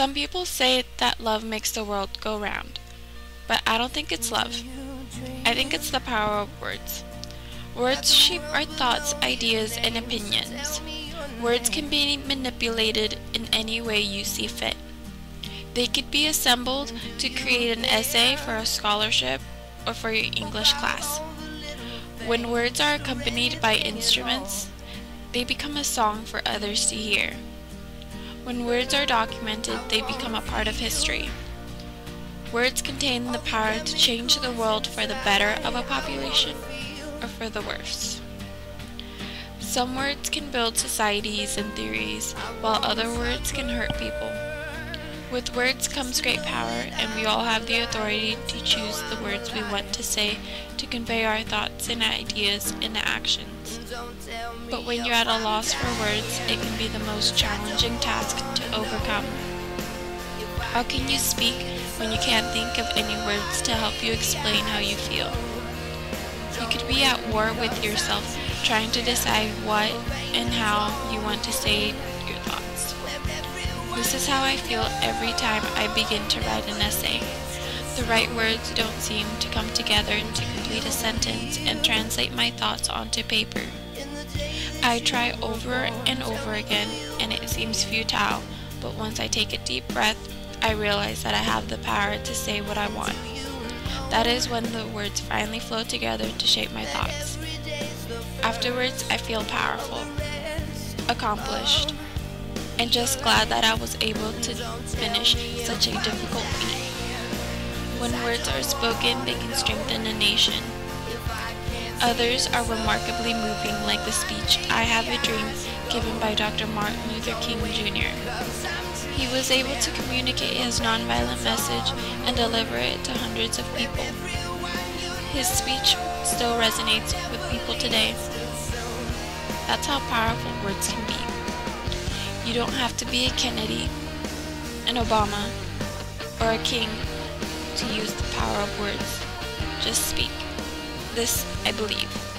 Some people say that love makes the world go round, but I don't think it's love. I think it's the power of words. Words shape our thoughts, ideas, and opinions. Words can be manipulated in any way you see fit. They could be assembled to create an essay for a scholarship or for your English class. When words are accompanied by instruments, they become a song for others to hear. When words are documented, they become a part of history. Words contain the power to change the world for the better of a population or for the worse. Some words can build societies and theories, while other words can hurt people. With words comes great power, and we all have the authority to choose the words we want to say to convey our thoughts and ideas into actions. But when you're at a loss for words, it can be the most challenging task to overcome. How can you speak when you can't think of any words to help you explain how you feel? You could be at war with yourself, trying to decide what and how you want to say this is how I feel every time I begin to write an essay. The right words don't seem to come together to complete a sentence and translate my thoughts onto paper. I try over and over again and it seems futile, but once I take a deep breath, I realize that I have the power to say what I want. That is when the words finally flow together to shape my thoughts. Afterwards, I feel powerful, accomplished, and just glad that I was able to finish such a difficult feat. When words are spoken, they can strengthen a nation. Others are remarkably moving, like the speech I Have a Dream given by Dr. Martin Luther King Jr. He was able to communicate his nonviolent message and deliver it to hundreds of people. His speech still resonates with people today. That's how powerful words can be. You don't have to be a Kennedy, an Obama, or a king to use the power of words. Just speak. This I believe.